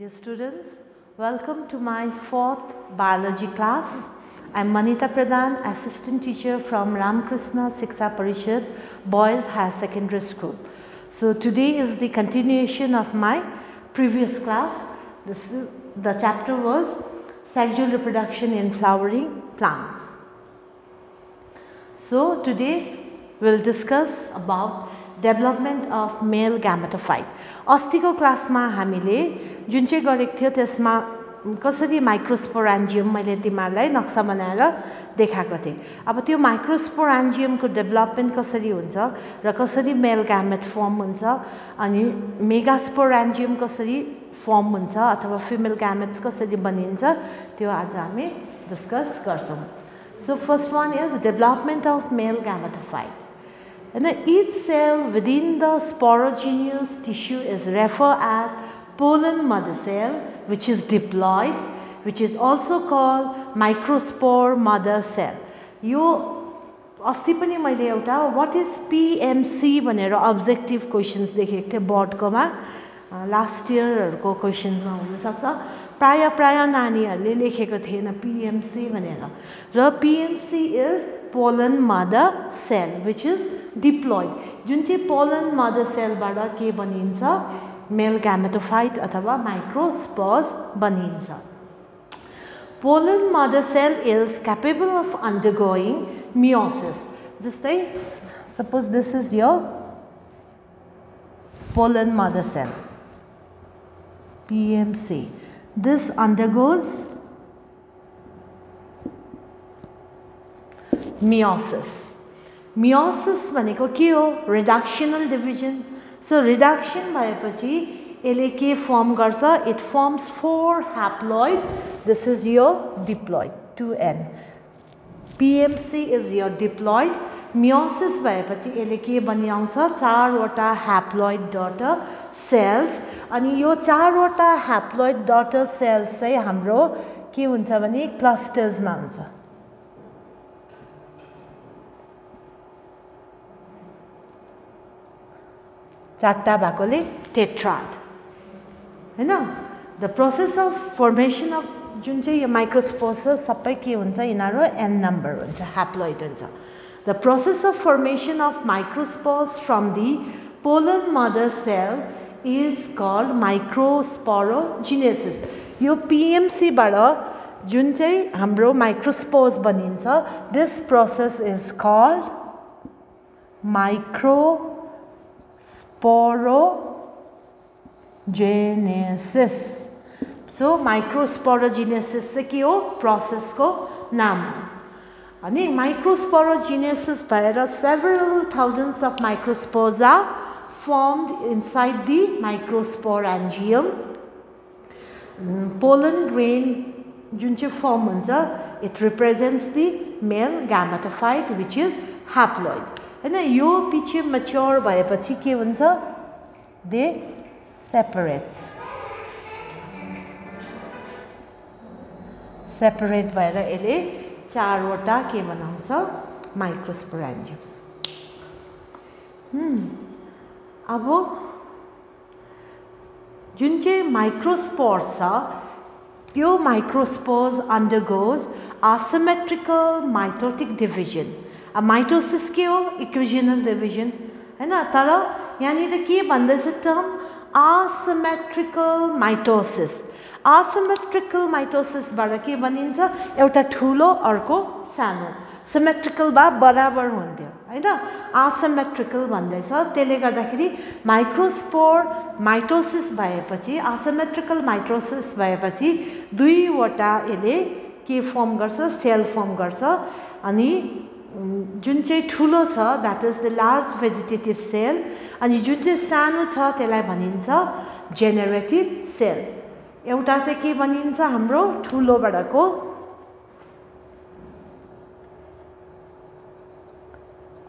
Dear students, welcome to my fourth biology class. I'm Manita Pradhan, assistant teacher from Ramakrishna Siksha Parishad Boys High Secondary School. So today is the continuation of my previous class. This is, the chapter was sexual reproduction in flowering plants. So today we'll discuss about development of male gametophyte अस्तिको क्लासमा हामीले जुन चाहिँ गरेको थियो त्यसमा कसरी माइक्रोस्पोरान्जियम मैले तिमीहरूलाई नक्सा बनाएर देखाएको थिएँ। अब त्यो माइक्रोस्पोरान्जियमको डेभलपमेन्ट कसरी हुन्छ र कसरी मेल ग्यामेट फर्म हुन्छ अनि मेगास्पोरान्जियम कसरी फर्म हुन्छ अथवा फिमेल ग्यामेट्स कसरी बनिन्छ त्यो आज हामी डिस्कस गर्छौँ। So first one is development of male gametophyte And each cell within the sporogenous tissue is referred as pollen mother cell which is diploid which is also called microspore mother cell. यो अस्ति पनि मैले एउटा what is PMC भनेर objective questions देखेको थिएँ बोर्डकोमा last इयरहरूको क्वेसन्समा हुनसक्छ प्राय प्राय नानीहरूले लेखेको थिएन पिएमसी भनेर र PMC is pollen mother cell which is diploid जुन चाहिँ पोलन मदर सेलबाट के बनिन्छ? मेल ग्यामेटोफाइट अथवा माइक्रोस्पज बनिन्छ। Pollen mother cell is capable of undergoing meiosis जस्तै सपोज दिस इज यो pollen mother cell PMC. This undergoes meiosis. Meiosis भनेको के हो? रिडक्सनल डिभिजन सो रिडक्सन भएपछि यसले के फर्म गर्छ? It forms four haploid this is यो diploid two n PMC is यो डिप्लोइड मियोसिस भएपछि यसले के बनिआउँछ चारवटा ह्याप्लोइड डटर सेल्स अनि यो चारवटा ह्याप्लोइड डटर सेल्स चाहिँ हाम्रो के हुन्छ भने क्लस्टर्समा हुन्छ। चारवटा भएकोले टेट्राड। होइन? The process of formation of जुन चाहिँ यो माइक्रोस्पोसस सबै के हुन्छ यिनीहरू एन नम्बर हुन्छ ह्याप्लोइड हुन्छ। The process of formation of microspores from the pollen mother cell is called microsporogenesis यो पिएमसीबाट जुन चाहिँ हाम्रो माइक्रोस्पोज बनिन्छ this process is called micro sporogenesis so microsporogenesis चाहिँ के हो प्रोसेसको नाम हो अनि माइक्रोस्पोरोजिनेसिस भएर several thousands of microspores formed inside the microsporangium. Pollen grain जुन चाहिँ फर्म हुन्छ it represents the male gametophyte which is haploid होइन यो पछि मच्योर भएपछि के हुन्छ दे सेपरेट्स सेपरेट भएर यसले चारवटा के बनाउँछ माइक्रोस्पोरान्जियम अब जुन चाहिँ माइक्रोस्पोर छ त्यो microspores undergoes asymmetrical mitotic division अब माइटोसिस के हो इक्विजनल डिभिजन होइन तर यहाँनिर के भन्दैछ टर्म आसमेट्रिकल माइटोसिस आसमेट्रिकल माइटोसिसबाट के बनिन्छ एउटा ठुलो अर्को सानो सिमेट्रिकल भए बराबर हुन्थ्यो होइन आसमेट्रिकल भन्दैछ त्यसले गर्दाखेरि माइक्रोस्पोर माइटोसिस भएपछि आसमेट्रिकल माइट्रोसिस भएपछि दुईवटा यसले के फर्म गर्छ सेल फर्म गर्छ अनि जुन चाहिँ ठुलो छ that is the large vegetative cell अनि जुन चाहिँ सानो छ त्यसलाई भनिन्छ जेनेरेटिभ सेल एउटा चाहिँ के भनिन्छ हाम्रो? ठुलोबाटको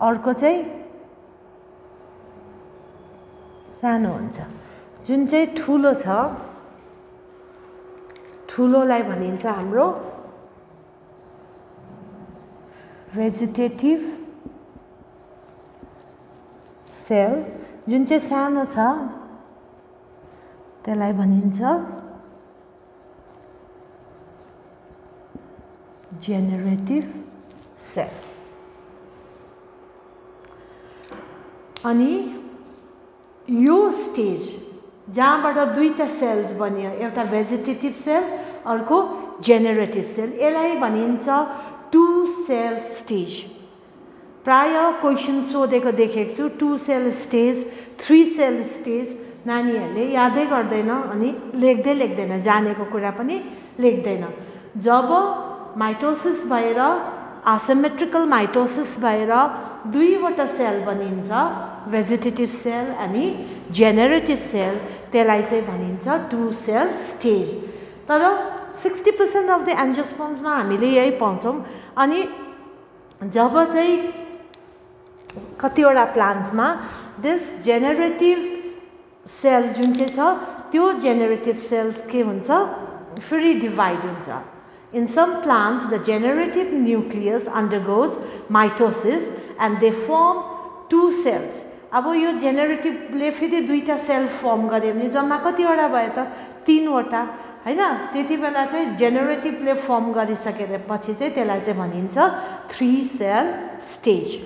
अर्को चाहिँ सानो हुन्छ। जुन चाहिँ ठुलो छ ठुलोलाई भनिन्छ हाम्रो भेजिटेटिभ सेल जुन चाहिँ सानो छ त्यसलाई भनिन्छ जेनेरेटिभ सेल अनि यो स्टेज जहाँबाट दुईवटा सेल्स बनियो एउटा भेजिटेटिभ सेल अर्को जेनेरेटिभ सेल यसलाई भनिन्छ सेल स्टेज प्राय क्वेसन सोधेको देखेको छु two cell stage three cell stage नानीहरूले यादै गर्दैन अनि लेख्दै लेख्दैन जानेको कुरा पनि लेख्दैन। जब माइटोसिस भएर आसेमेट्रिकल माइटोसिस भएर दुईवटा सेल बनिन्छ भेजिटेटिभ सेल अनि जेनेरेटिभ सेल त्यसलाई चाहिँ भनिन्छ टु सेल स्टेज तर सिक्सटी पर्सेन्ट अफ द एन्जोस्पम्समा हामीले यही पाउँछौँ। अनि जब चाहिँ कतिवटा प्लान्ट्समा दिस जेनेरेटिभ सेल जुन चाहिँ छ त्यो जेनेरेटिभ सेल के हुन्छ? फेरि डिभाइड हुन्छ। In some plants the generative nucleus undergoes mitosis and they form two cells अब यो जेनेरेटिभले फेरि दुईवटा सेल फर्म गऱ्यो भने जम्मा कतिवटा भयो त? तिनवटा। होइन? त्यति बेला चाहिँ जेनेरेटिभले फर्म गरिसकेर पछि चाहिँ त्यसलाई चाहिँ भनिन्छ थ्री सेल स्टेज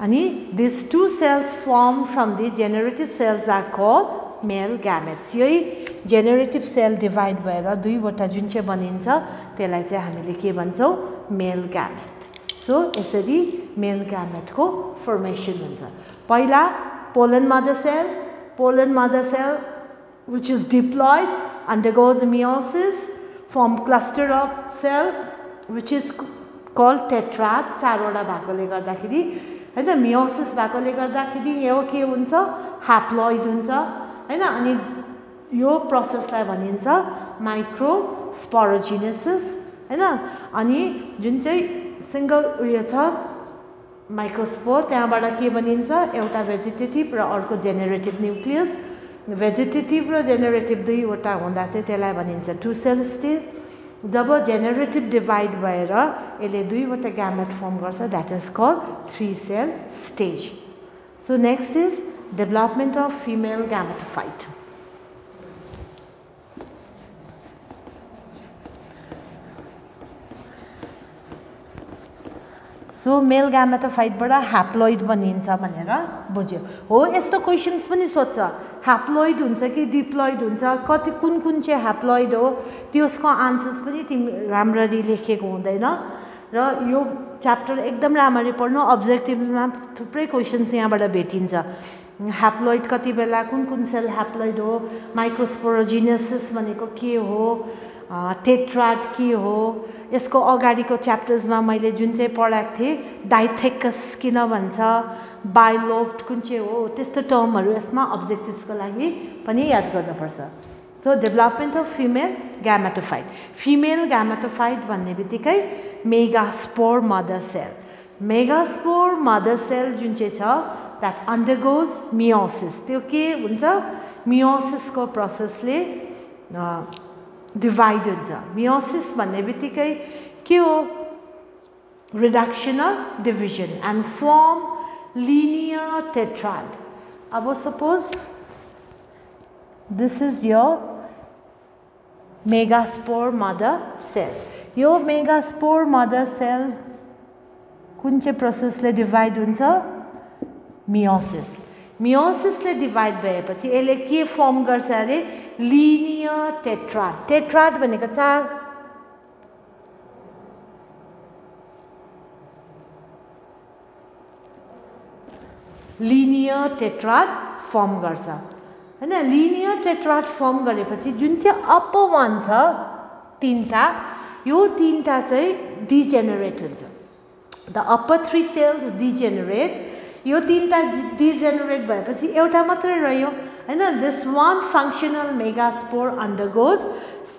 अनि this two cells form from the generative cells are call male gametes यही जेनेरेटिभ सेल डिभाइड भएर दुईवटा जुन चाहिँ बनिन्छ त्यसलाई चाहिँ हामीले के भन्छौँ? मेल ग्यामेट सो यसरी मेल ग्यामेटको फर्मेसन हुन्छ। पहिला pollen mother cell pollen mother cell which is diploid undergoes meiosis form cluster of cell which is call tetrad चारवटा भएकोले गर्दाखेरि। होइन मियोसिस भएकोले गर्दाखेरि यो के हुन्छ? ह्याप्लोइड हुन्छ। होइन अनि यो प्रोसेसलाई भनिन्छ माइक्रो स्पोरोजिनेसिस होइन अनि जुन चाहिँ सिङ्गल उयो छ माइक्रोस्पोर त्यहाँबाट के बनिन्छ? एउटा भेजिटेटिभ र अर्को जेनेरेटिभ न्युक्लियस भेजिटेटिभ र जेनेरेटिभ दुईवटा हुँदा चाहिँ त्यसलाई भनिन्छ टु सेल स्टेज जब जेनेरेटिभ डिभाइड भएर यसले दुईवटा ग्यामेट फर्म गर्छ that is call three cell stage so next is development of female gametophyte so male ग्यामेटोफाइटबाट haploid बनिन्छ भनेर बुझ्यो। हो यस्तो क्वेसन्स पनि सोध्छ। ह्याप्लोइड हुन्छ कि डिप्लोइड हुन्छ कति कुन कुन चाहिँ ह्याप्लोइड हो त्यसको आन्सर्स पनि तिमी राम्ररी लेखेको हुँदैन। र यो च्याप्टर एकदम राम्ररी पढ्नु अब्जेक्टिभमा थुप्रै क्वेसन्स यहाँबाट भेटिन्छ। ह्याप्लोइड कति बेला कुन कुन सेल ह्याप्लोइड हो माइक्रोस्पोरोजिनेसिस भनेको के हो टेट्राट के हो। यसको अगाडिको च्याप्टर्समा मैले जुन चाहिँ पढाएको थिएँ डाइथेकस किन भन्छ? बायोलोफ्ट कुन चाहिँ हो? त्यस्तो टर्महरू यसमा अब्जेक्टिभ्सको लागि पनि याद गर्नुपर्छ। So development of female gametophyte female gametophyte भन्ने बित्तिकै megaspore mother cell megaspore mother cell जुन चाहिँ छ द्याट अन्डरगोज मियोसिस त्यो के हुन्छ? मियोसिसको प्रोसेसले divided meiosis maneviticae cure reduction of division and form linear tetrad. Now suppose this is your megaspore mother cell. Your megaspore mother cell kunche process le divide huncha meiosis. मियोसिसले divide भएपछि यसले के form गर्छ अरे? Linear टेट्राट टेट्राट भनेको चार linear tetrad form गर्छ। होइन? लिनियर टेट्राट फर्म गरेपछि जुन चाहिँ अप वान छ तिनवटा यो तिनवटा चाहिँ डिजेनेरेट हुन्छ। The upper three cells degenerate यो तिनवटा डिजेनेरेट भएपछि एउटा मात्रै रह्यो। होइन? This one functional megaspore undergoes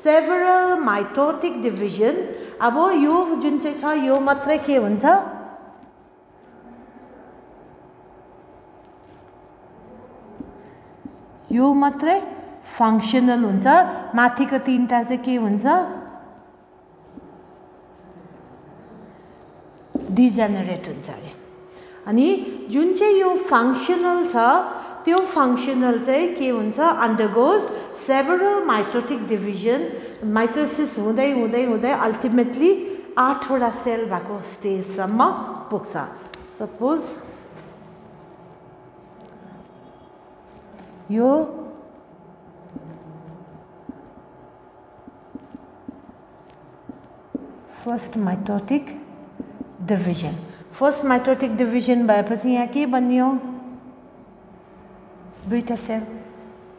several mitotic division अब यो जुन चाहिँ छ यो मात्रै के हुन्छ? यो मात्रै फङ्सनल हुन्छ। माथिको तिनवटा चाहिँ के हुन्छ? डिजेनेरेट हुन्छ अरे। अनि जुन चाहिँ यो फङ्सनल छ त्यो फङ्सनल चाहिँ के हुन्छ? Undergoes several mitotic division mitosis हुँदै हुँदै हुँदै अल्टिमेटली आठवटा सेल भएको स्टेजसम्म पुग्छ। सपोज यो first mitotic division first mitotic division भएपछि यहाँ के बनियो। दुईटा सेल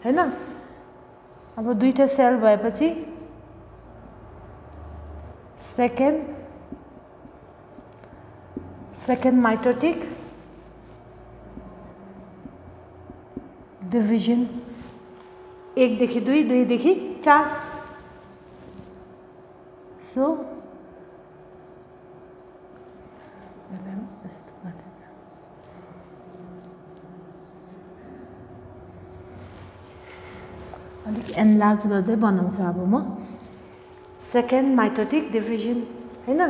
होइन अब दुईवटा सेल भएपछि सेकेन्ड सेकेन्ड माइटोटिक डिभिजन एकदेखि दुई दुईदेखि चार। सो अलिक एनलार्ज गर्दै बनाउँछु अब म। सेकेन्ड माइटोटिक डिभिजन होइन?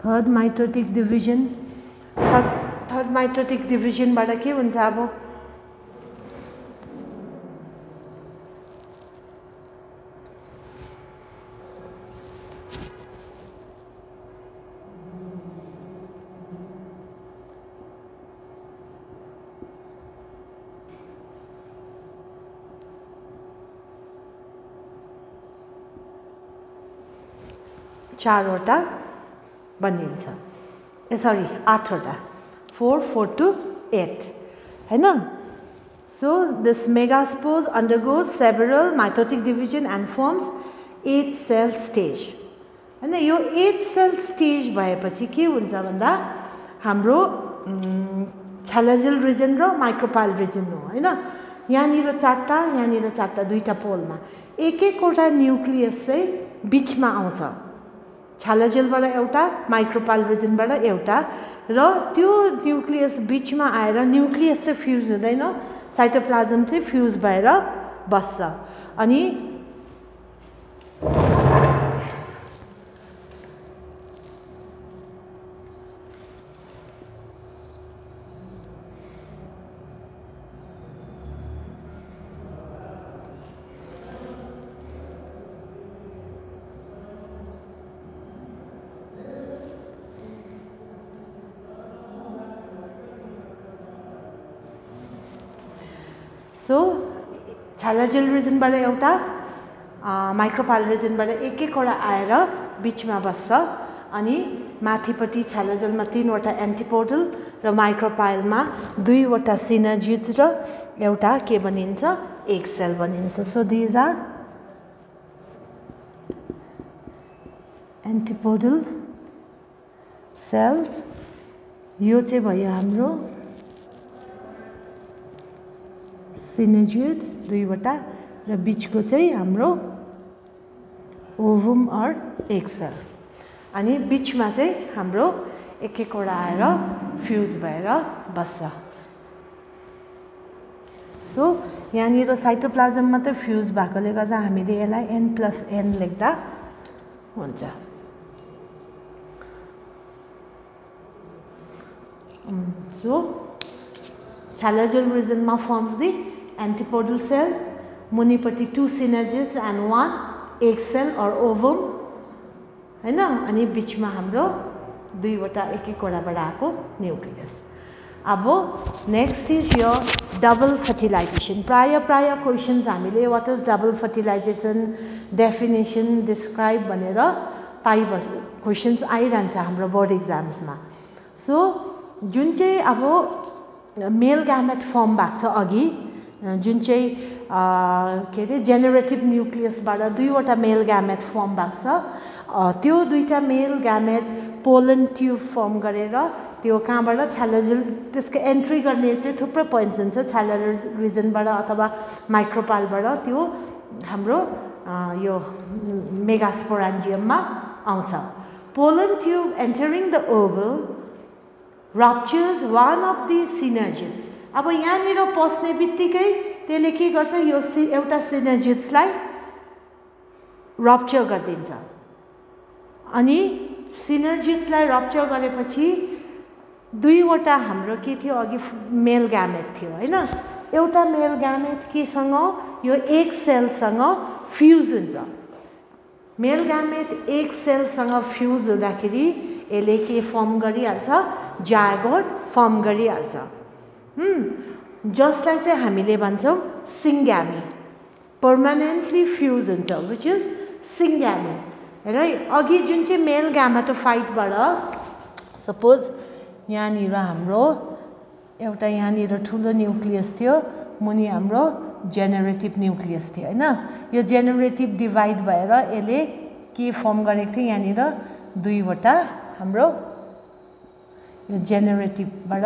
Third mitotic division third third mitotic डिभिजनबाट के हुन्छ अब? चारवटा बनिन्छ। ए सरी आठवटा। फोर फोर टु एट होइन? So this megaspore undergoes several mitotic division and forms eight cell stage होइन यो एट सेल स्टेज भएपछि के हुन्छ भन्दा हाम्रो छ्यालाजिल रिजन र माइक्रोपाइल रिजन हो होइन? यहाँनिर चारवटा यहाँनिर चारवटा दुईवटा पोलमा। एक एकवटा न्युक्लियस चाहिँ बिचमा आउँछ। छ्यालाजेलबाट एउटा माइक्रोपाल रिजनबाट एउटा र त्यो न्युक्लियस बिचमा आएर न्युक्लियस चाहिँ फ्युज हुँदैन साइटोप्लाजम चाहिँ फ्युज भएर बस्छ अनि सो छालाजेल रिजनबाट एउटा माइक्रोपाल रिजनबाट एक एकवटा आएर बिचमा बस्छ। अनि माथिपट्टि छालाजेलमा तिनवटा एन्टिपोडल र माइक्रोपाइलमा दुईवटा सिनजिज र एउटा के बनिन्छ एक सेल बनिन्छ so these are antipodal cells. यो चाहिँ भयो हाम्रो सिनेजियड दुईवटा र बिचको चाहिँ हाम्रो ओभुम अर एक्सल। अनि बिचमा चाहिँ हाम्रो एक एकवटा आएर फ्युज भएर बस्छ। सो, यहाँनिर साइटोप्लाजम मात्रै फ्युज गर्दा हामीले यसलाई एन प्लस एन लेख्दा हुन्छ। सो थाइलोजल रिजनमा फर्म्स दि antipodal cell, मुनिपट्टि टु सिनर्जिज एन्ड वान एक सेल अर ओभम होइन अनि बिचमा हाम्रो दुईवटा एक एकवटाबाट आएको न्युक्लियस। अब नेक्स्ट इज यो डबल फर्टिलाइजेसन प्राय प्राय क्वेसन्स हामीले what is double fertilization definition describe भनेर पाइबस् क्वेसन्स आइरहन्छ हाम्रो बोर्ड इक्जाम्समा सो जुन चाहिँ अब मेल ग्यामेट फर्म भएको छ अघि जुन चाहिँ के अरे जेनेरेटिभ न्युक्लियसबाट दुईवटा मेल ग्यामेट फर्म भएको छ। त्यो दुईवटा male gamete pollen tube form गरेर त्यो कहाँबाट छ्यालोजिल त्यसको एन्ट्री गर्ने चाहिँ थुप्रो पोइन्ट्स हुन्छ। छ्यालो रिजनबाट अथवा माइक्रोपालबाट त्यो हाम्रो यो मेगास्पोरान्जियममा आउँछ। Pollen tube entering the ovule ruptures one of the synergids अब यहाँनिर पस्ने बित्तिकै त्यसले के गर्छ? यो सि एउटा सिनर्जिट्सलाई रप्चर गरिदिन्छ। अनि सिनर्जिट्सलाई रप्चर गरेपछि दुईवटा हाम्रो के थियो? अघि मेल ग्यामेट थियो होइन? एउटा मेल ग्यामेट केसँग? यो एक सेलसँग फ्युज हुन्छ। मेल ग्यामेट एक सेलसँग फ्युज हुँदाखेरि यसले के फर्म गरिहाल्छ? जागोट फर्म गरिहाल्छ। जसलाई चाहिँ हामीले भन्छौँ सिङ्ग्यामी पर्मानेन्टली फ्युज हुन्छ विच इज सिङ्ग्यामी र अघि जुन चाहिँ मेल फाइटबाट सपोज यहाँनिर हाम्रो एउटा यहाँनिर ठुलो न्युक्लियस थियो मुनि हाम्रो जेनेरेटिभ न्युक्लियस थियो होइन? यो जेनेरेटिभ डिभाइड भएर यसले के फर्म गरेको थियो यहाँनिर? दुईवटा हाम्रो यो जेनेरेटिभबाट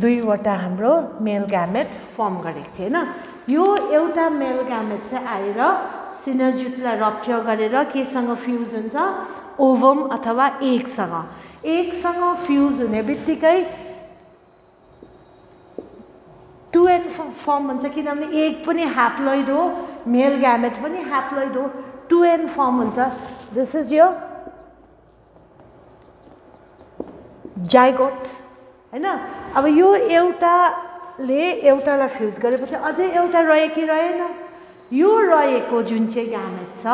दुईवटा हाम्रो मेल ग्यामेट फर्म गरेको थियो होइन? यो एउटा मेल ग्यामेट चाहिँ आएर सिनर्जिट्सलाई रप्चर गरेर केसँग फ्युज हुन्छ? ओभम अथवा एकसँग। एकसँग फ्युज हुने बित्तिकै टु एन फर्म हुन्छ किनभने एक पनि ह्याप्लोइड हो मेल ग्यामेट पनि ह्याप्लोइड हो टु एन फर्म हुन्छ। दिस इज यो जाइगोट होइन? अब यो एउटाले एउटालाई फ्युज गरेपछि अझै एउटा रह्यो कि रहेन? यो रहेको जुन चाहिँ ग्यामेट छ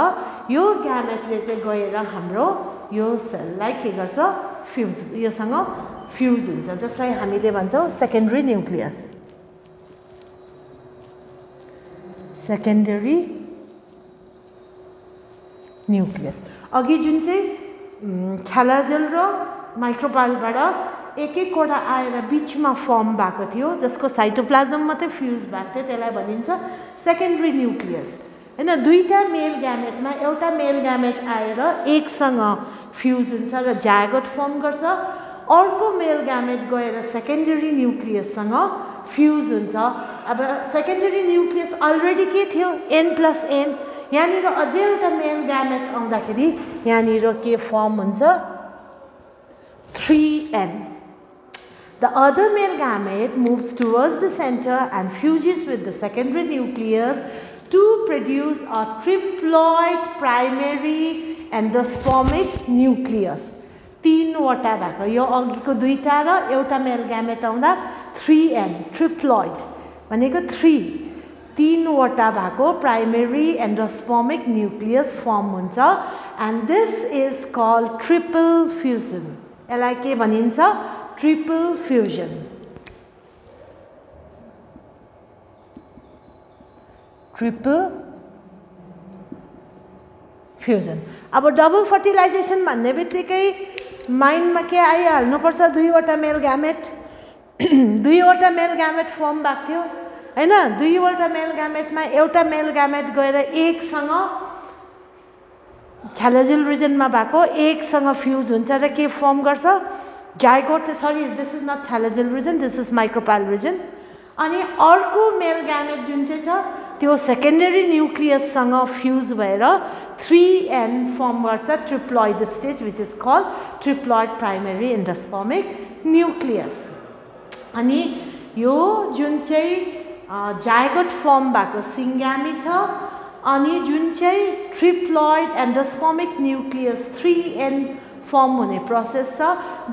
यो ग्यामेटले चाहिँ गएर हाम्रो यो सेललाई के गर्छ? फ्युज योसँग फ्युज हुन्छ जसलाई हामीले भन्छौँ सेकेन्डरी न्युक्लियस सेकेन्डरी न्युक्लियस अघि जुन चाहिँ छ्यालाजल र माइक्रोपालबाट एक एकवटा आएर बिचमा फर्म भएको थियो जसको साइटोप्लाजम मात्रै फ्युज भएको थियो त्यसलाई भनिन्छ सेकेन्ड्री न्युक्लियस होइन दुईवटा मेल ग्यामेटमा एउटा मेल ग्यामेट आएर एकसँग फ्युज हुन्छ र जागोट फर्म गर्छ। अर्को मेल ग्यामेट गएर सेकेन्डरी न्युक्लियससँग फ्युज हुन्छ। अब सेकेन्डरी न्युक्लियस अलरेडी के थियो? एन प्लस एन यहाँनिर अझै एउटा मेल ग्यामेट आउँदाखेरि यहाँनिर के फर्म हुन्छ? Three N The other male gamete moves towards the center and fuses with the secondary nucleus to produce a triploid primary endospermic nucleus. तिनवटा भएको यो अघिको दुईवटा र एउटा मेल ग्यामेट आउँदा थ्री एन ट्रिप्लोइड भनेको थ्री तिनवटा भएको प्राइमेरी एन्डोस्पर्मिक न्युक्लियस फर्म हुन्छ and this is call triple fusion यसलाई के भनिन्छ triple fusion. Triple fusion अब डबल फर्टिलाइजेसन भन्ने बित्तिकै माइन्डमा के आइहाल्नुपर्छ दुईवटा मेल ग्यामेट दुईवटा मेल ग्यामेट फर्म भएको थियो। होइन? दुईवटा मेल ग्यामेटमा एउटा मेल ग्यामेट गएर एकसँग छ्यालोजिल रिजनमा भएको एकसँग फ्युज हुन्छ र के फर्म गर्छ? Zygote sorry this is not chalazal region this is micropylar region अनि अर्को मेल ग्यामेट जुन चाहिँ छ त्यो सेकेन्डरी न्युक्लियससँग फ्युज भएर थ्री एन फर्म गर्छ triploid stage which is call triploid primary endospermic nucleus अनि यो जुन चाहिँ जाइगोट फर्म भएको सिङ्गामी छ अनि जुन चाहिँ triploid endospermic nucleus three N form हुने प्रोसेस छ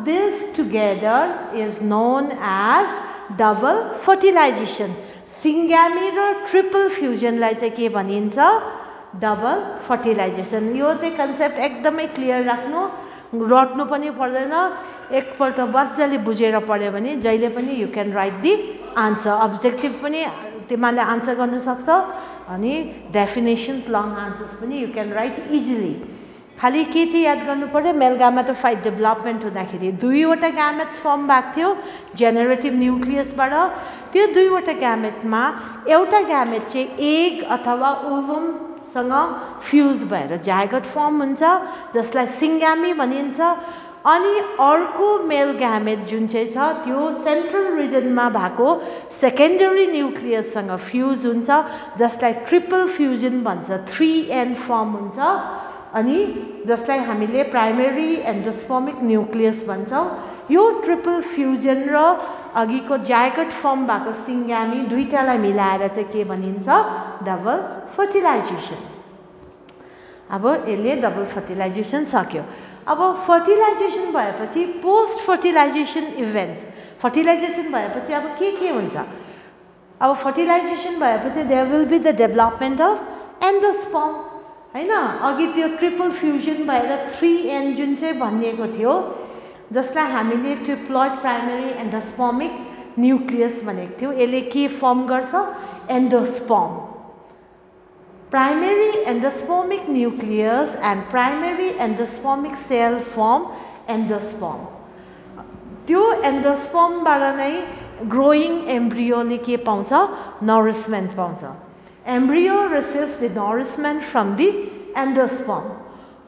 this together is known as double fertilisation syngamy र ट्रिपल फ्युजनलाई चाहिँ के भनिन्छ डबल फर्टिलाइजेसन यो चाहिँ कन्सेप्ट एकदमै क्लियर राख्नु रट्नु पनि पर्दैन। एकपल्ट मजाले बुझेर पढ्यो भने जहिले पनि you can write the answer objective पनि तिमीहरूले आन्सर गर्नु सक्छ। अनि डेफिनेसन्स लङ आन्सर्स पनि यु क्यान राइट इजिली खालि के चाहिँ याद गर्नु पऱ्यो मेल फाइट डेभलपमेन्ट हुँदाखेरि। दुईवटा ग्यामेट्स फर्म भएको थियो जेनेरेटिभ न्युक्लियसबाट त्यो दुईवटा ग्यामेटमा एउटा ग्यामेट चाहिँ एग अथवा ओभमसँग फ्युज भएर जागट फर्म हुन्छ जसलाई सिङ्गामी भनिन्छ। अनि अर्को मेल ग्यामेट जुन चाहिँ छ त्यो सेन्ट्रल रिजनमा भएको सेकेन्डरी न्युक्लियससँग फ्युज हुन्छ जसलाई ट्रिपल फ्युजन भन्छ थ्री एन फर्म हुन्छ। अनि जसलाई हामीले प्राइमेरी एन्डोस्पर्मिक न्युक्लियस भन्छौँ यो ट्रिपल फ्युजन र अघिको ज्याकेट फर्म भएको सिङ्गामी दुइटालाई मिलाएर चाहिँ के भनिन्छ? डबल फर्टिलाइजेसन अब यसले डबल फर्टिलाइजेसन सक्यो। अब फर्टिलाइजेसन भएपछि पोस्ट फर्टिलाइजेसन इभेन्ट्स फर्टिलाइजेसन भएपछि अब के के हुन्छ? अब फर्टिलाइजेसन भएपछि there will be the development of endosperm होइन? अघि त्यो ट्रिपल फ्युजन भएर थ्री एन जुन चाहिँ भनिएको थियो जसलाई हामीले ट्रिप्लोइड प्राइमेरी एन्डोस्पमिक न्युक्लियस भनेको थियौँ यसले के फर्म गर्छ? Endosperm primary endospermic nucleus and primary endospermic cell form endosperm त्यो एन्डोस्पमबाट नै ग्रोइङ एम्ब्रियोले के पाउँछ? नरिसमेन्ट पाउँछ। Embryo receives the nourishment from the endosperm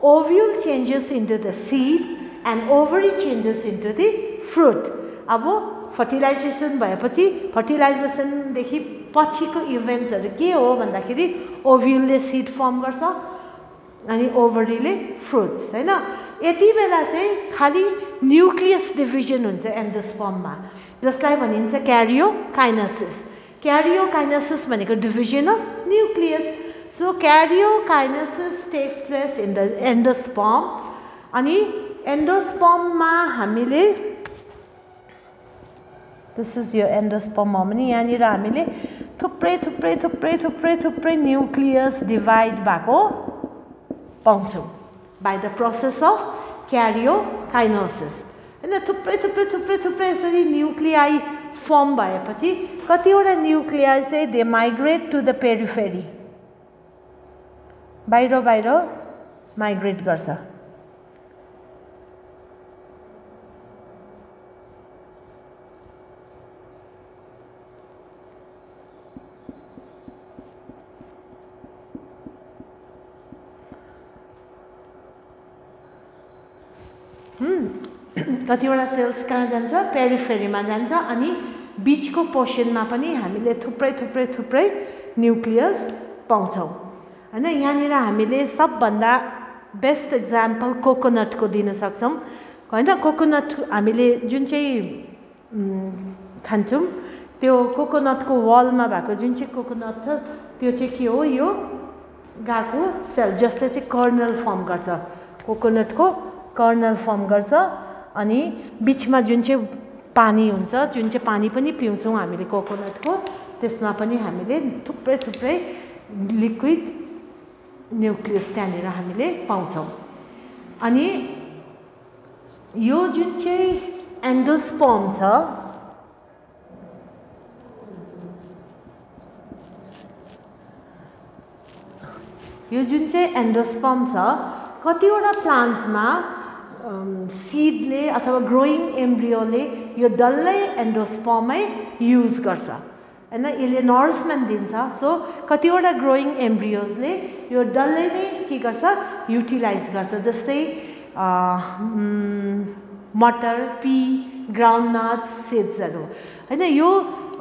ovule changes into the seed and ovary changes into the fruit अब fertilisation भएपछि फर्टिलाइजेसनदेखि पछिको इभेन्ट्सहरू के हो भन्दाखेरि ओभ्युलले सिड फर्म गर्छ अनि ओभरीले फ्रुट्स होइन यति बेला चाहिँ खालि न्युक्लियस डिभिजन हुन्छ एन्डोस्पममा जसलाई भनिन्छ क्यारियो काइनसिस काइनसिस भनेको division of nucleus so karyokinesis takes place in the endosperm अनि एन्डोस्पममा हामीले दिस इज यो एन्डोस्पम हो भने यहाँनिर हामीले थुप्रै थुप्रै थुप्रै थुप्रै थुप्रै न्युक्लियस डिभाइड भएको पाउँछौँ by the process of karyokinesis होइन थुप्रै थुप्रै थुप्रै थुप्रै यसरी न्युक्लियाई फर्म भएपछि कतिवटा न्युक्लियाई चाहिँ they migrate to the periphery बाहिर बाहिर माइग्रेट गर्छ. कतिवटा सेल्स कहाँ जान्छ? पेरिफेरीमा जान्छ अनि बिचको पोर्सनमा पनि हामीले थुप्रै थुप्रै थुप्रै न्युक्लियस पाउँछौँ। होइन यहाँनिर हामीले सबभन्दा बेस्ट इक्जाम्पल कोकोनटको दिन सक्छौँ। होइन कोकोनट हामीले जुन चाहिँ खान्छौँ त्यो कोकोनटको वालमा भएको जुन चाहिँ कोकोनट छ त्यो चाहिँ के हो यो गएको सेल जसले चाहिँ कर्नल फर्म गर्छ। कोकोनटको कर्नल फर्म गर्छ अनि बिचमा जुन चाहिँ पानी हुन्छ जुन चाहिँ पानी पनि पिउँछौँ हामीले कोकोनटको त्यसमा पनि हामीले थुप्रै थुप्रै लिक्विड न्युक्लियस त्यहाँनिर हामीले पाउँछौँ। अनि यो जुन चाहिँ एन्डोस्पम छ यो जुन चाहिँ एन्डोस्पम छ कतिवटा प्लान्ट्समा सिडले अथवा ग्रोइङ एम्ब्रियोले यो डल्लै एन्डोस्पमै युज गर्छ। होइन यसले नरिसमेन्ट दिन्छ। सो कतिवटा ग्रोइङ एम्ब्रियोजले यो डल्लै नै के गर्छ? युटिलाइज गर्छ। जस्तै मटर पी ग्राउन्डनट सिड्सहरू होइन यो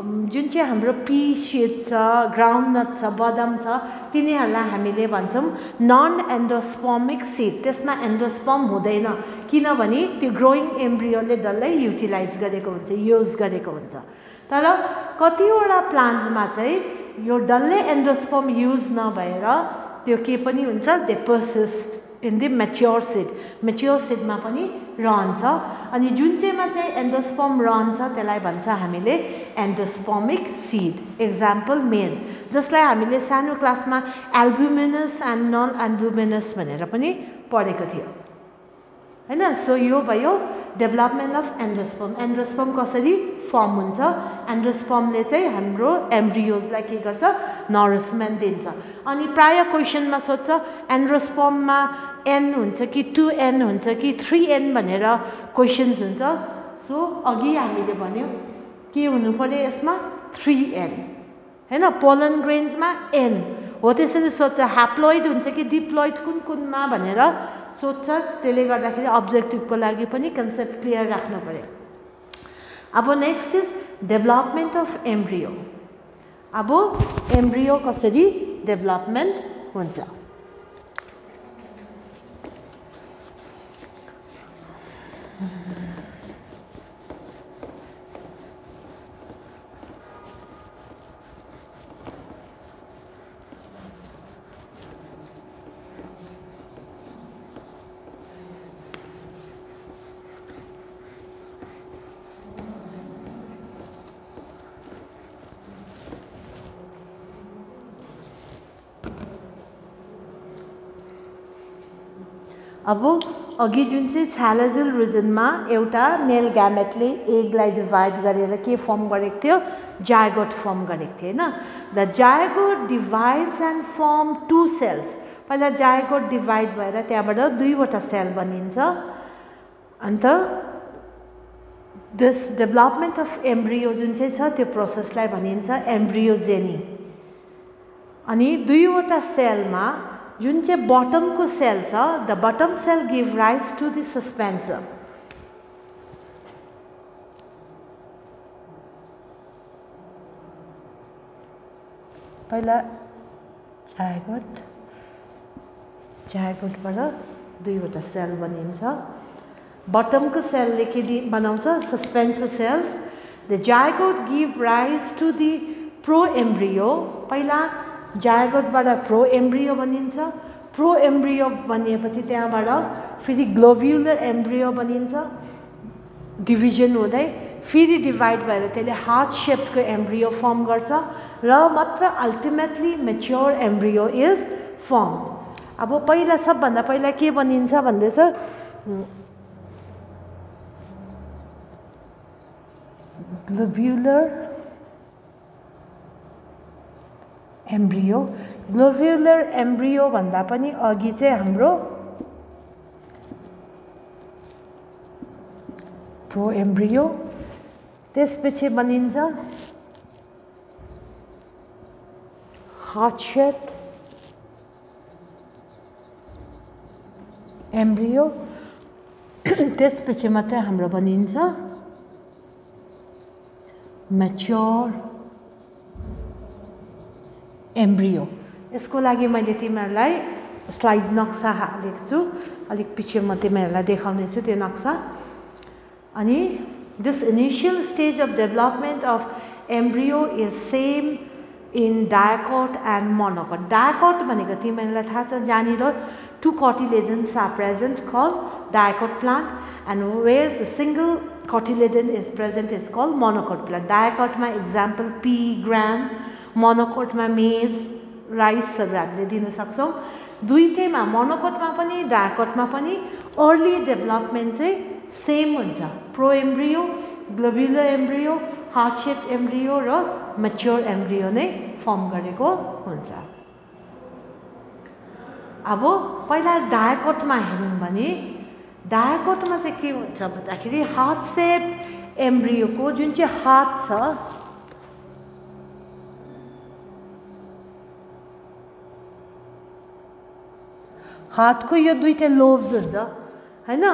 जुन चाहिँ हाम्रो पी सिड छ ग्राउन्डनट छ बदाम छ तिनीहरूलाई हामीले भन्छौँ नन एन्डोस्पमिक सिड त्यसमा एन्डोस्पम हुँदैन। किनभने त्यो ग्रोइङ एम्ब्रियोले डल्लै युटिलाइज गरेको हुन्छ युज गरेको हुन्छ। तर कतिवटा प्लान्ट्समा चाहिँ यो डल्लै एन्डोस्पम युज नभएर त्यो के पनि हुन्छ they persist in the mature seed mature सिडमा पनि रहन्छ। अनि जुन चाहिँमा चाहिँ एन्डोस्पम रहन्छ त्यसलाई भन्छ हामीले एन्डोस्पमिक सिड इक्जाम्पल मेज जसलाई हामीले सानो क्लासमा एल्बुमिनस एन्ड नन एल्बुमिनस भनेर पनि पढेको थियो। होइन? सो यो भयो डेभलपमेन्ट अफ एन्ड्रोस्पम एन्ड्रोस्पम कसरी फर्म हुन्छ? एन्ड्रोस्पमले चाहिँ हाम्रो एम्ब्रियोजलाई के गर्छ? नरिसमेन्ट दिन्छ. अनि प्राय क्वेसनमा सोध्छ एन्ड्रोस्पममा एन हुन्छ कि टु एन हुन्छ कि थ्री एन भनेर क्वेसन्स हुन्छ। सो अघि हामीले भन्यो के हुनु पऱ्यो यसमा? थ्री एन होइन? पोलन ग्रेन्समा एन हो। त्यसरी सोध्छ ह्याप्लोइड हुन्छ कि डिप्लोइड कुन कुनमा? भनेर सोध्छ त्यसले गर्दाखेरि अब्जेक्टिभको लागि पनि कन्सेप्ट क्लियर राख्नु पऱ्यो। अब next is development of embryo अब एम्ब्रियो कसरी डेभलपमेन्ट हुन्छ? अब अघि जुन चाहिँ छ्यालाजिल रिजनमा एउटा मेल ग्यामेटले एगलाई डिभाइड गरेर के फर्म गरेको थियो? जायगोट फर्म गरेको थियो होइन? The zygote divides and form two cells. पहिला जायगोट डिभाइड भएर त्यहाँबाट दुईवटा सेल बनिन्छ। अन्त दिस डेभलपमेन्ट अफ एम्ब्रियो जुन चाहिँ छ त्यो प्रोसेसलाई भनिन्छ एम्ब्रियोजेनी। अनि दुईवटा सेलमा जुन चाहिँ बटमको सेल छ the bottom cell give rise to the suspensor पहिला जायगोट जायगोटबाट दुईवटा सेल बनिन्छ। बटमको सेलले के बनाउँछ suspensor cells the zygote give rise to the proembryo पहिला जायगोटबाट प्रो एम्ब्रियो बनिन्छ। प्रो एम्ब्रियो बनिएपछि त्यहाँबाट फेरि ग्लोभ्युलर एम्ब्रियो बनिन्छ। डिभिजन हुँदै फेरि डिभाइड भएर त्यसले हार्ट सेप्डको एम्ब्रियो फर्म गर्छ र मात्र ultimately mature embryo is form. अब पहिला सबभन्दा पहिला के बनिन्छ भन्दैछ? ग्लोभ्युलर एम्ब्रियो। ग्लोभ्युलर एम्ब्रियो भन्दा पनि अघि चाहिँ हाम्रो प्रो एम्ब्रियो। त्यसपछि बनिन्छ हार्टसेट एम्ब्रियो। त्यसपछि मात्रै हाम्रो बनिन्छ म्याच्योर एम्ब्रियो यसको लागि मैले तिमीहरूलाई स्लाइड नक्सा हालेको छु। अलिक पछि म तिमीहरूलाई देखाउने छु त्यो नक्सा। अनि this initial stage of development of embryo is same in dicot and monocot dicot भनेको तिमीहरूलाई थाहा छ जहाँनिर two cotyledons are present call dicot plant and where the single cotyledon is present is call monocot plant डायकटमा example pea gram मोनोकोटमा maize राइसहरू हामीले दिन सक्छौँ। दुइटैमा मोनोकोटमा पनि डायकोटमा पनि अर्ली डेभलपमेन्ट चाहिँ सेम हुन्छ। Proembryo globular embryo heart shape embryo र मेच्योर एम्ब्रियो नै फर्म गरेको हुन्छ। अब पहिला डायकोटमा हेऱ्यौँ भने डायकोटमा चाहिँ के हुन्छ भन्दाखेरि हार्ट सेप एम्ब्रियोको जुन चाहिँ हात छ हार्टको यो दुइटा लोब्स हुन्छ होइन?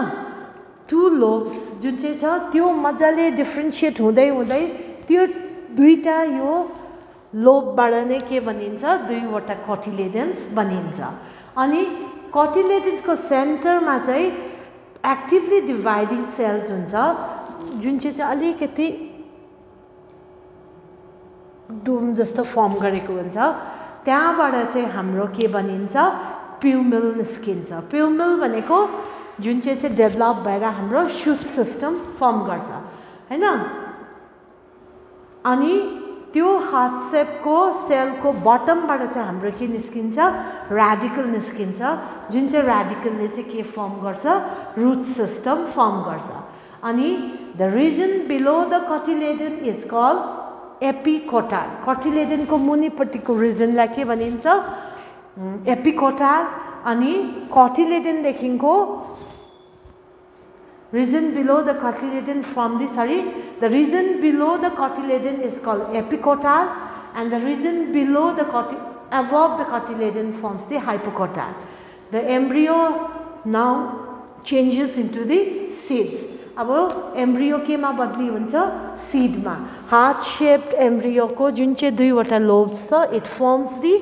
टु लोब्स जुन चाहिँ छ त्यो मजाले डिफ्रेन्सिएट हुँदै हुँदै त्यो दुईवटा यो लोबबाट नै के बनिन्छ? दुईवटा कटिलेडेन्स बनिन्छ। अनि कटिलेडेन्सको सेन्टरमा चाहिँ एक्टिभली डिभाइडिङ सेल्स हुन्छ जुन चाहिँ चाहिँ अलिकति डुम जस्तो फर्म गरेको हुन्छ। त्यहाँबाट चाहिँ हाम्रो के बनिन्छ? प्युमिल निस्किन्छ। प्युमिल भनेको जुन चाहिँ चाहिँ डेभलप भएर हाम्रो सुट सिस्टम फर्म गर्छ। होइन? अनि त्यो हार्ट सेपको सेलको बटमबाट चाहिँ हाम्रो के निस्किन्छ? ऱ्याडिकल निस्किन्छ। जुन चाहिँ ऱ्याडिकलले चाहिँ के फर्म गर्छ? रुट सिस्टम फर्म गर्छ। अनि the region below the cotyledon is call epicotyl कटिलेडनको मुनिपट्टिको रिजनलाई के भनिन्छ? एपिकोटाल अनि कटिलेडनदेखिको region below the cotyledon from the sorry the region below the cotyledon is call epicotyl and the region below the coty above the cotyledon forms the hypocotyl. The embryo now changes into the seeds. अब embryo केमा बदली हुन्छ सिडमा heart shaped एम्ब्रियोको जुन चाहिँ दुईवटा lobes छ it forms the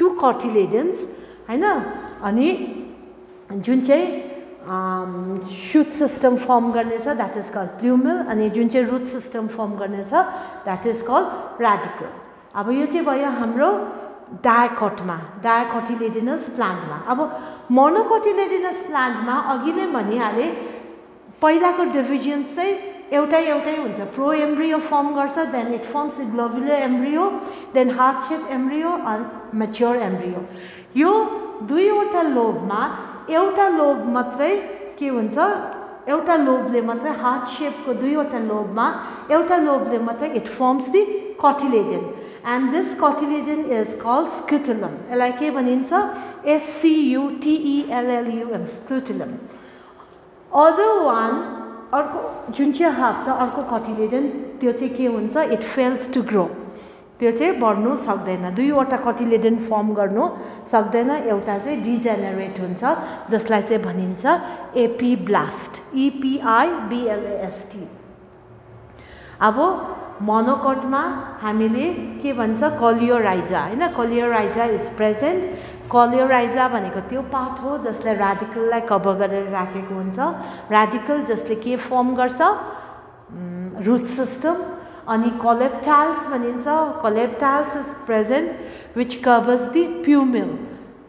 two cotyledons होइन अनि जुन चाहिँ सुट सिस्टम फर्म गर्नेछ द्याट इज कल प्ल्युमल अनि जुन चाहिँ रुट सिस्टम फर्म गर्नेछ द्याट इज कल ऱ्याडिकल अब यो चाहिँ भयो हाम्रो डायकटमा डायकटिलेडिनस प्लान्टमा अब मोनोकटिलेडिनस प्लान्टमा अघि नै भनिहालेँ पहिलाको डिभिजन्स चाहिँ एउटै एउटै हुन्छ। प्रो एम्ब्रियो फर्म गर्छ then it forms the globular embryo then heart shape embryo and mature embryo यो दुईवटा लोभमा एउटा लोब मात्रै के हुन्छ? एउटा लोबले मात्रै हार्ट सेपको दुईवटा लोबमा एउटा लोबले मात्रै it forms the cotyledon and this cotyledon is call scutellum यसलाई के भनिन्छ? एससियुटिइएलएलयुएम स्क्युटुलम अदर वान अर्को जुन चाहिँ हाफ छ अर्को कटिलेजन त्यो चाहिँ के हुन्छ? इट फेल्स टु ग्रो त्यो चाहिँ बढ्नु सक्दैन। दुईवटा कटिलेडन फर्म गर्नु सक्दैन। एउटा चाहिँ डिजेनेरेट हुन्छ जसलाई चाहिँ भनिन्छ एपी ब्लास्ट इपिआई बिएलएएसटी अब मोनोकटमा हामीले के भन्छ? कलियोराइजा होइन? कलियोराइजा इज प्रेजेन्ट कलियोराइजा भनेको त्यो पार्ट हो जसले रेडिकललाई कभर गरेर राखेको हुन्छ। रेडिकल जसले के फर्म गर्छ? रुट सिस्टम अनि कोलेप्टाइल्स भनिन्छ। Coleoptiles is present which covers the plumule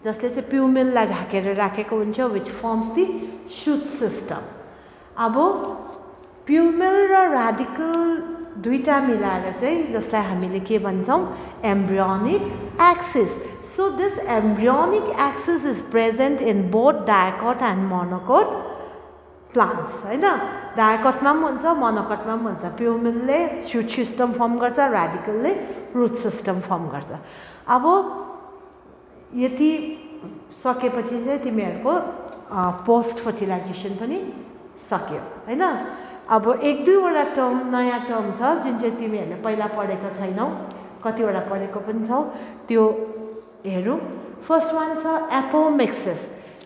जसले चाहिँ प्युमिललाई ढाकेर राखेको हुन्छ which forms the shoot system अब प्युमिल र रेडिकल दुईवटा मिलाएर चाहिँ जसलाई हामीले के भन्छौँ? Embryonic axis so this embryonic axis is present in both dicot and monocot plants होइन? डायकटमा पनि हुन्छ मोनोकटमा पनि हुन्छ। प्युमिलले सुट सिस्टम फर्म गर्छ रेडिकलले रुट सिस्टम फर्म गर्छ। अब यति सकेपछि चाहिँ तिमीहरूको पोस्ट फर्टिलाइजेसन पनि सक्यो होइन? अब एक दुईवटा टर्म नयाँ टर्म छ जुन चाहिँ तिमीहरूले पहिला पढेको छैनौ कतिवटा पढेको पनि छौ त्यो हेरौँ। फर्स्ट वान छ एपोमेक्सिस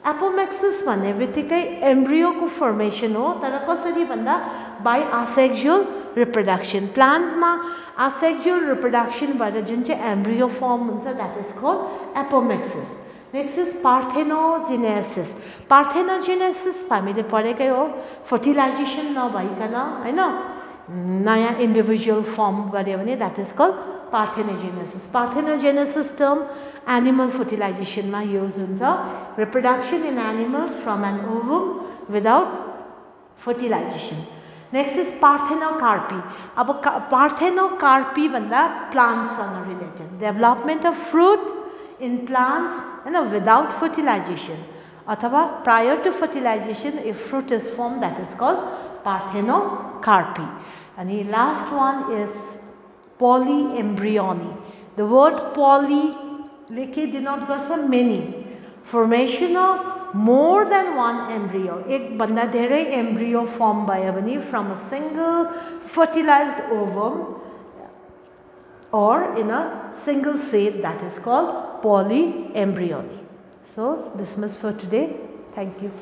एपोमेक्सिस भन्ने बित्तिकै एम्ब्रियोको फर्मेसन हो तर कसरी भन्दा बाई आसेक्जुअल रिप्रोडक्सन प्लान्ट्समा आसेक्जुअल रिप्रोडक्सन भएर जुन चाहिँ एम्ब्रियो फर्म हुन्छ that is call apomixis next is parthenogenesis parthenogenesis हामीले पढेकै हो फर्टिलाइजेसन नभइकन होइन? नयाँ इन्डिभिजुअल फर्म गऱ्यो भने that is call parthenogenesis parthenogenesis term animal फर्टिलाइजेसनमा use हुन्छ reproduction in animals from an ovum without fertilization next is parthenocarpy अब पार्थेनोकार्पी भन्दा प्लान्ट्ससँग related development of fruit in plants होइन विदाउट फर्टिलाइजेसन अथवा prior to fertilization if fruit is form that is call parthenocarpy अनि last one is polyembryony. The word poly लेके denote गर्छ many formation of more than one embryo एकभन्दा धेरै embryo form भयो भने from a single fertilized ovum or in a single seed that is called polyembryony. So this much for today. Thank you.